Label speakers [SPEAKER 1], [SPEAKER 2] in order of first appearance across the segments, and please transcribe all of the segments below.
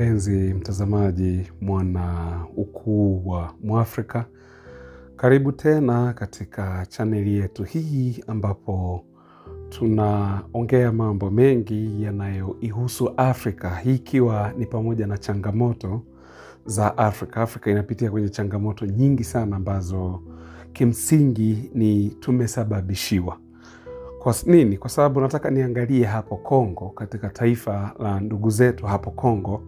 [SPEAKER 1] Mpenzi mtazamaji, mwana ukuu wa Mwafrika, karibu tena katika chaneli yetu hii ambapo tunaongea mambo mengi yanayoihusu Afrika, hii ikiwa ni pamoja na changamoto za Afrika. Afrika inapitia kwenye changamoto nyingi sana ambazo kimsingi ni tumesababishiwa. Kwa nini? Kwa sababu nataka niangalie hapo Kongo, katika taifa la ndugu zetu hapo Kongo,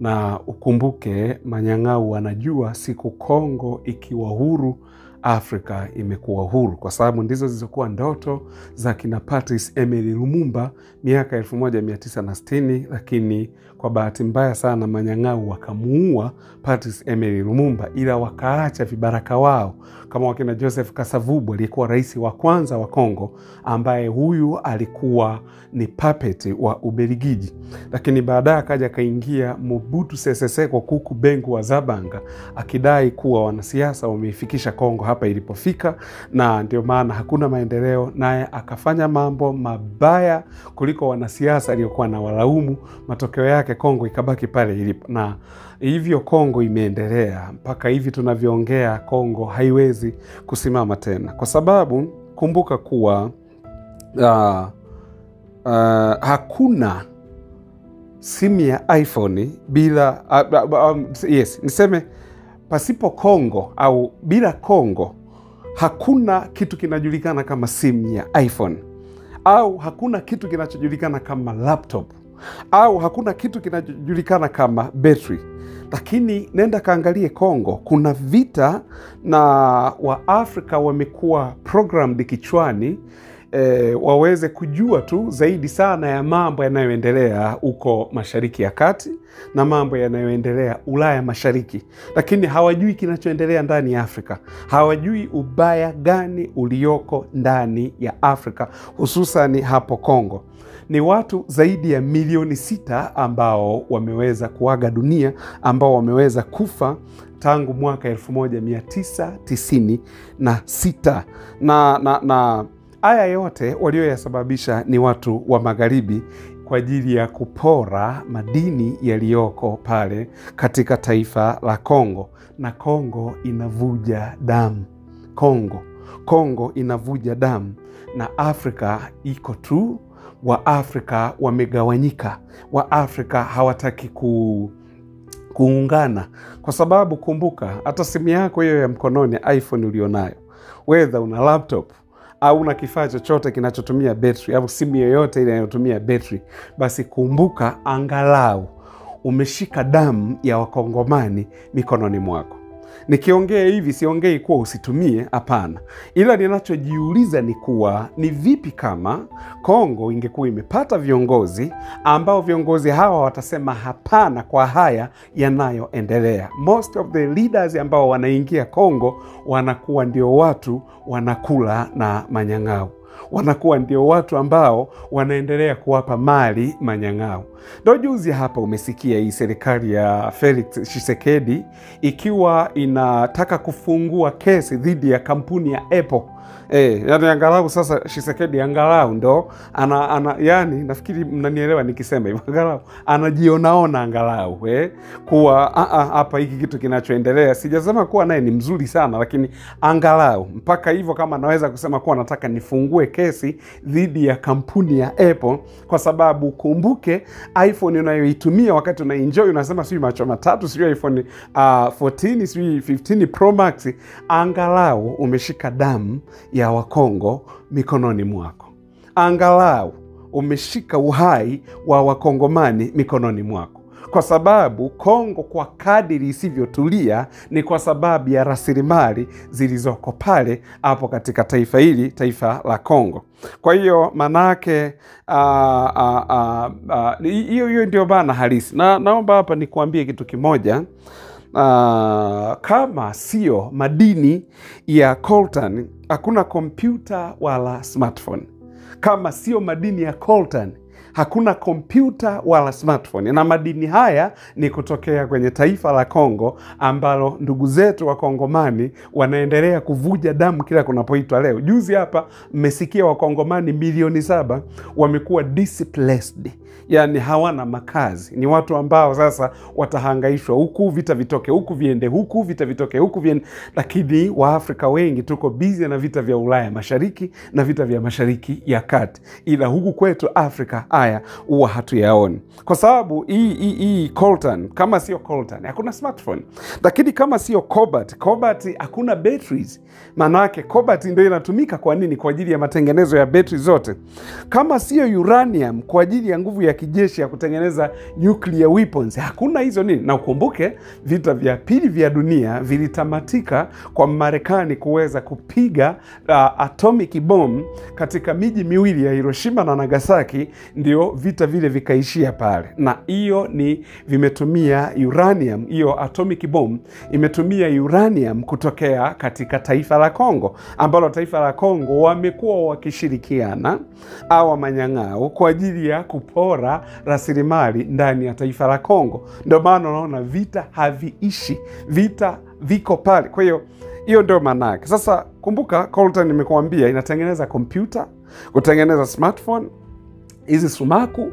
[SPEAKER 1] na ukumbuke Manyang'au wanajua siku Kongo ikiwa huru Afrika imekuwa huru, kwa sababu ndizo zilizokuwa ndoto za kina Patrice Emery Lumumba miaka 1960 lakini kwa bahati mbaya sana Manyang'au wakamuua Patrice Emery Lumumba, ila wakaacha vibaraka wao kama wakina Joseph Kasavubu aliyekuwa rais wa kwanza wa Kongo, ambaye huyu alikuwa ni puppet wa Ubelgiji, lakini baadaye akaja akaingia Mobutu Sese Seko Kuku Bengu wa Zabanga akidai kuwa wanasiasa wameifikisha Kongo hapa ilipofika, na ndio maana hakuna maendeleo, naye akafanya mambo mabaya kuliko wanasiasa aliyokuwa na walaumu. Matokeo yake Kongo ikabaki pale ilipo, na hivyo Kongo imeendelea mpaka hivi tunavyoongea. Kongo haiwezi kusimama tena, kwa sababu kumbuka kuwa uh, uh, hakuna simu ya iPhone bila uh, uh, um, yes, niseme pasipo Kongo au bila Kongo hakuna kitu kinajulikana kama simu ya iPhone au hakuna kitu kinachojulikana kama laptop au hakuna kitu kinachojulikana kama betri. Lakini nenda kaangalie Kongo, kuna vita na Waafrika wamekuwa programmed kichwani E, waweze kujua tu zaidi sana ya mambo yanayoendelea huko Mashariki ya Kati na mambo yanayoendelea Ulaya Mashariki, lakini hawajui kinachoendelea ndani ya Afrika. Hawajui ubaya gani ulioko ndani ya Afrika, hususani hapo Kongo. Ni watu zaidi ya milioni sita ambao wameweza kuaga dunia, ambao wameweza kufa tangu mwaka 1996 na, na, na haya yote walioyasababisha ni watu wa magharibi kwa ajili ya kupora madini yaliyoko pale katika taifa la Kongo, na Kongo inavuja damu. Kongo. Kongo inavuja damu, na Afrika iko tu, Waafrika wamegawanyika. Waafrika hawataki ku kuungana, kwa sababu kumbuka, hata simu yako hiyo ya mkononi iPhone ulionayo, wedha una laptop au na kifaa chochote kinachotumia betri au simu yoyote ile inayotumia betri, basi kumbuka, angalau umeshika damu ya wakongomani mikononi mwako. Nikiongea hivi siongei kuwa usitumie, hapana, ila ninachojiuliza ni kuwa ni vipi kama Kongo ingekuwa imepata viongozi ambao viongozi hawa watasema hapana kwa haya yanayoendelea. Most of the leaders ambao wanaingia Kongo wanakuwa ndio watu wanakula na Manyang'au wanakuwa ndio watu ambao wanaendelea kuwapa mali manyang'ao. Ndo juzi hapa umesikia hii serikali ya Felix Tshisekedi ikiwa inataka kufungua kesi dhidi ya kampuni ya Apple. E, yani angalau sasa Tshisekedi angalau ndo ana, ana, yani nafikiri mnanielewa nikisema hivyo, angalau anajionaona angalau eh, kuwa hapa hiki kitu kinachoendelea, sijasema kuwa naye ni mzuri sana, lakini angalau mpaka hivyo kama anaweza kusema kuwa nataka nifungue kesi dhidi ya kampuni ya Apple, kwa sababu kumbuke iPhone unayoitumia wakati unaenjoy unasema sijui macho matatu sijui iPhone uh, 14 sijui 15 Pro Max, angalau umeshika damu ya Wakongo mikononi mwako, angalau umeshika uhai wa Wakongomani mikononi mwako, kwa sababu Kongo kwa kadiri isivyotulia ni kwa sababu ya rasilimali zilizoko pale hapo katika taifa hili, taifa la Kongo. Kwa hiyo manake hiyo hiyo ndio maana halisi, na naomba hapa nikuambie kitu kimoja. Uh, kama sio madini ya coltan hakuna kompyuta wala smartphone. Kama sio madini ya coltan hakuna kompyuta wala smartphone, na madini haya ni kutokea kwenye taifa la Kongo ambalo ndugu zetu wa Kongomani wanaendelea kuvuja damu kila kunapoitwa leo. Juzi hapa mmesikia Wakongomani milioni saba wamekuwa displaced, yani hawana makazi. Ni watu ambao sasa watahangaishwa, huku vita vitoke huku viende huku, vita vitoke huku viende. Lakini Waafrika wengi tuko bizi na vita vya Ulaya Mashariki na vita vya Mashariki ya Kati, ila huku kwetu Afrika haya huwa hatuyaoni, kwa sababu hii hii coltan, kama sio coltan hakuna smartphone, lakini kama sio cobalt, cobalt hakuna batteries. Maana yake cobalt ndio inatumika kwa nini? Kwa ajili ya matengenezo ya betri zote. Kama sio uranium kwa ajili ya nguvu ya kijeshi ya kutengeneza nuclear weapons, hakuna hizo nini. Na ukumbuke vita vya pili vya dunia vilitamatika kwa Marekani kuweza kupiga uh, atomic bomb katika miji miwili ya Hiroshima na Nagasaki, ndio vita vile vikaishia pale, na hiyo ni vimetumia uranium. Hiyo atomic bomb imetumia uranium kutokea katika taifa la Kongo, ambalo taifa la Kongo wamekuwa wakishirikiana awa manyang'au kwa ajili ya kupora rasilimali ndani ya taifa la Kongo. Ndio maana unaona vita haviishi, vita viko pale. Kwa hiyo hiyo ndio maana yake. Sasa kumbuka, Coltan nimekuambia inatengeneza kompyuta, kutengeneza smartphone, hizi sumaku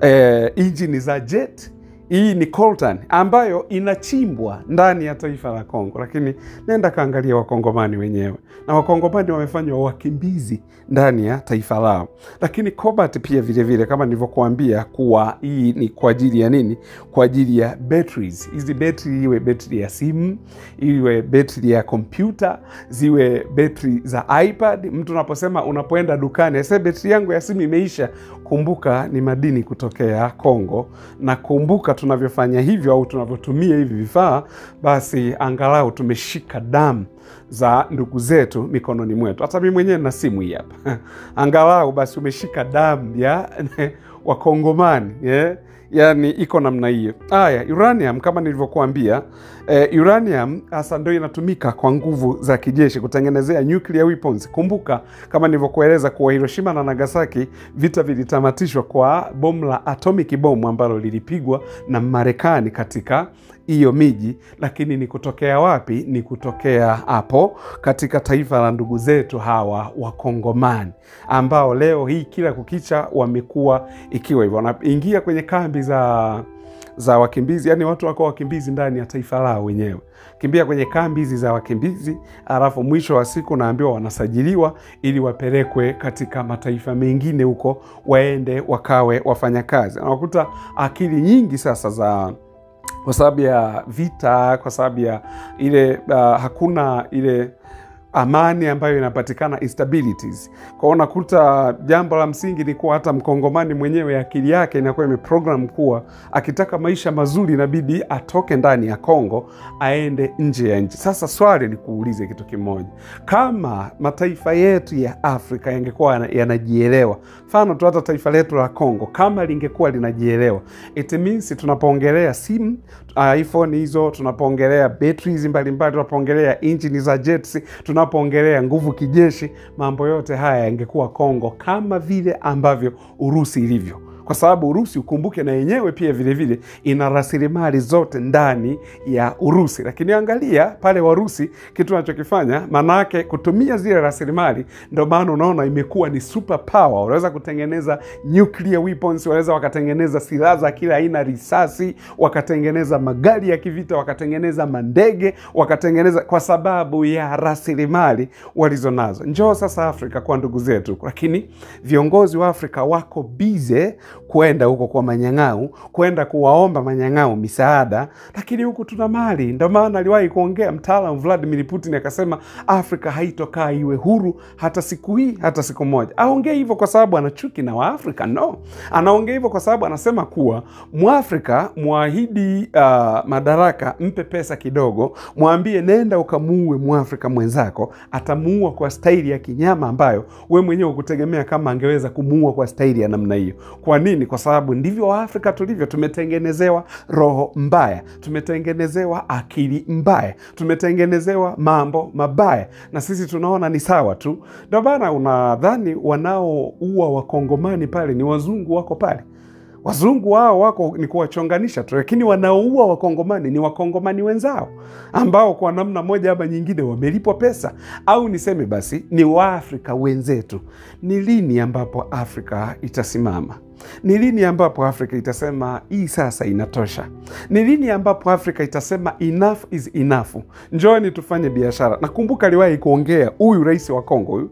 [SPEAKER 1] eh, injini za jet hii ni coltan ambayo inachimbwa ndani ya taifa la Kongo, lakini nenda kaangalia wakongomani wenyewe, na wakongomani wamefanywa wakimbizi ndani ya taifa lao. Lakini cobalt pia vilevile vile, kama nilivyokuambia kuwa hii ni kwa ajili ya nini? Kwa ajili ya batteries. Hizi betri, iwe betri ya simu, iwe betri ya kompyuta, ziwe betri za iPad. Mtu unaposema unapoenda dukani ase betri yangu ya simu imeisha, kumbuka ni madini kutokea Kongo, na kumbuka tunavyofanya hivyo au tunavyotumia hivi vifaa, basi angalau tumeshika damu za ndugu zetu mikononi mwetu. Hata mimi mwenyewe na simu hii hapa angalau basi umeshika damu ya Wakongomani yeah? Yani iko namna hiyo. Haya, uranium kama nilivyokuambia, eh, uranium hasa ndio inatumika kwa nguvu za kijeshi kutengenezea nuclear weapons. Kumbuka kama nilivyokueleza kuwa Hiroshima na Nagasaki vita vilitamatishwa kwa bomu la atomic bomb ambalo lilipigwa na Marekani katika hiyo miji, lakini ni kutokea wapi? Ni kutokea hapo katika taifa la ndugu zetu hawa Wakongomani, ambao leo hii kila kukicha wamekuwa ikiwa hivyo, wanaingia kwenye kambi za za wakimbizi, yani watu wako wakimbizi ndani ya taifa lao wenyewe, kimbia kwenye kambi hizi za wakimbizi, alafu mwisho wa siku naambiwa wanasajiliwa ili wapelekwe katika mataifa mengine huko, waende wakawe wafanyakazi. anakuta akili nyingi sasa za kwa sababu ya vita, kwa sababu ya ile uh, hakuna ile amani ambayo inapatikana instabilities. Kwa unakuta jambo la msingi ni kuwa hata mkongomani mwenyewe akili yake inakuwa imeprogram kuwa akitaka maisha mazuri inabidi atoke ndani ya Kongo aende nje ya nchi. Sasa swali ni kuulize kitu kimoja, kama mataifa yetu ya Afrika yangekuwa yanajielewa, mfano tu hata taifa letu la Kongo kama lingekuwa linajielewa, it means tunapoongelea simu iPhone hizo, tunapoongelea batteries mbalimbali, tunapoongelea engine za jets, tunapoongelea nguvu kijeshi, mambo yote haya yangekuwa Kongo kama vile ambavyo Urusi ilivyo kwa sababu Urusi ukumbuke, na yenyewe pia vilevile ina rasilimali zote ndani ya Urusi. Lakini angalia pale Warusi kitu wanachokifanya, manake kutumia zile rasilimali, ndio maana unaona imekuwa ni super power. Wanaweza kutengeneza nuclear weapons, wanaweza wakatengeneza silaha za kila aina, risasi, wakatengeneza magari ya kivita, wakatengeneza mandege, wakatengeneza kwa sababu ya rasilimali walizonazo. Njoo sasa Afrika kwa ndugu zetu, lakini viongozi wa Afrika wako bize kwenda huko kwa manyang'au, kwenda kuwaomba manyang'au misaada, lakini huku tuna mali. Ndio maana aliwahi kuongea mtaalam Vladimir Putin akasema Afrika haitokaa iwe huru hata siku hii, hata siku moja. Aongee hivyo kwa sababu ana chuki na Waafrika? No, anaongea hivyo kwa sababu anasema kuwa Mwafrika mwahidi uh, madaraka, mpe pesa kidogo, mwambie nenda ukamuue Mwafrika mwenzako, atamuua kwa staili ya kinyama ambayo we mwenyewe ukutegemea kama angeweza kumuua kwa staili ya namna hiyo. Kwa nini? Kwa sababu ndivyo Waafrika tulivyo. Tumetengenezewa roho mbaya, tumetengenezewa akili mbaya, tumetengenezewa mambo mabaya, na sisi tunaona ni sawa tu. Ndio maana unadhani wanaoua wakongomani pale ni wazungu wako pale wazungu wao wako ni kuwachonganisha tu, lakini wanaoua wakongomani ni wakongomani wenzao ambao kwa namna moja ama nyingine wamelipwa pesa, au niseme basi ni waafrika wenzetu. Ni lini ambapo Afrika itasimama? Ni lini ambapo Afrika itasema hii sasa inatosha? Ni lini ambapo Afrika itasema enough is enough, njoni tufanye biashara? Nakumbuka aliwahi kuongea huyu rais wa Kongo huyu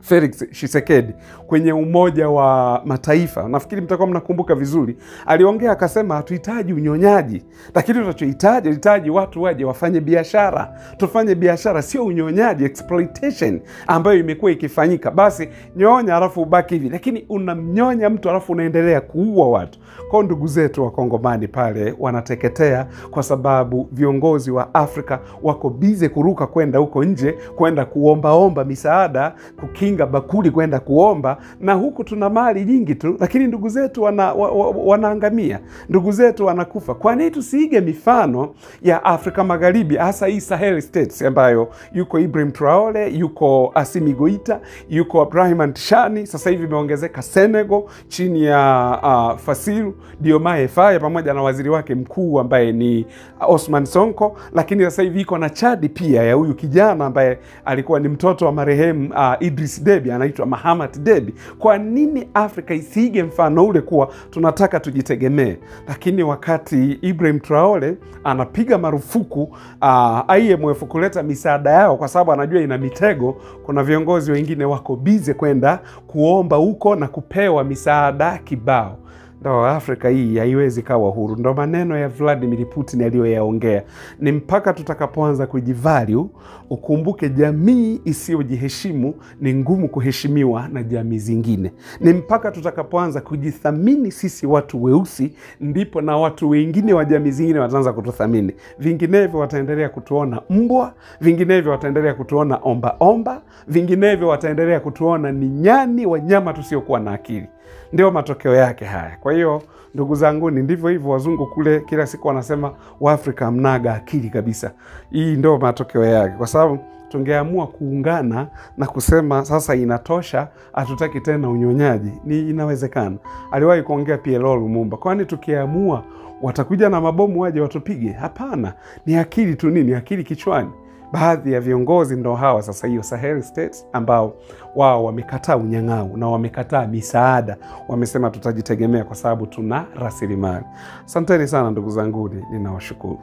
[SPEAKER 1] Felix Tshisekedi kwenye Umoja wa Mataifa, nafikiri mtakuwa mnakumbuka vizuri, aliongea akasema, hatuhitaji unyonyaji, lakini tunachohitaji hitaji watu waje wafanye biashara, tufanye biashara, sio unyonyaji, exploitation ambayo imekuwa ikifanyika. Basi nyonya alafu ubaki hivi, lakini unamnyonya mtu alafu unaendelea kuua watu. Kwao ndugu zetu Wakongomani pale wanateketea kwa sababu viongozi wa Afrika wako bize kuruka kwenda huko nje, kwenda kuombaomba misaada, kukinga bakuli kwenda kuomba, na huku tuna mali nyingi tu, lakini ndugu zetu wana, wa, wa, wanaangamia, ndugu zetu wanakufa. Kwa nini tusiige mifano ya Afrika Magharibi, hasa hii Sahel states ambayo yuko Ibrahim Traore, yuko Assimi Goita, yuko Abdrahman Tishani, sasa hivi imeongezeka Senegal chini ya uh, Fasiru Diomaye Faye pamoja na waziri wake mkuu ambaye ni Osman Sonko, lakini sasa hivi iko na Chadi pia ya huyu kijana ambaye alikuwa ni mtoto wa marehemu uh, Idris Deby anaitwa Mahamat Deby. Kwa nini Afrika isiige mfano ule kuwa tunataka tujitegemee? Lakini wakati Ibrahim Traore anapiga marufuku uh, IMF kuleta misaada yao kwa sababu anajua ina mitego, kuna viongozi wengine wako bize kwenda kuomba huko na kupewa misaada kibao. Ndo Afrika hii haiwezi kawa huru. Ndo maneno ya Vladimir Putin aliyoyaongea. Ni mpaka tutakapoanza kujivalue, ukumbuke jamii isiyojiheshimu ni ngumu kuheshimiwa na jamii zingine. Ni mpaka tutakapoanza kujithamini sisi watu weusi, ndipo na watu wengine wa jamii zingine wataanza kututhamini. Vinginevyo wataendelea kutuona mbwa, vinginevyo wataendelea kutuona ombaomba, omba, vinginevyo wataendelea kutuona ni nyani, wanyama tusiokuwa na akili. Ndio matokeo yake haya. Kwa hiyo ndugu zangu, ni ndivyo hivyo. Wazungu kule kila siku wanasema Waafrika mnaga akili kabisa. Hii ndio matokeo yake, kwa sababu tungeamua kuungana na kusema sasa inatosha, hatutaki tena unyonyaji, ni inawezekana. Aliwahi kuongea PLO Lumumba, kwani tukiamua watakuja na mabomu waje watupige? Hapana, ni akili tu. Nini akili kichwani? Baadhi ya viongozi ndo hawa sasa, hiyo Sahel States ambao wao wamekataa unyang'au na wamekataa misaada, wamesema tutajitegemea kwa sababu tuna rasilimali. Asanteni sana ndugu zanguni, ninawashukuru.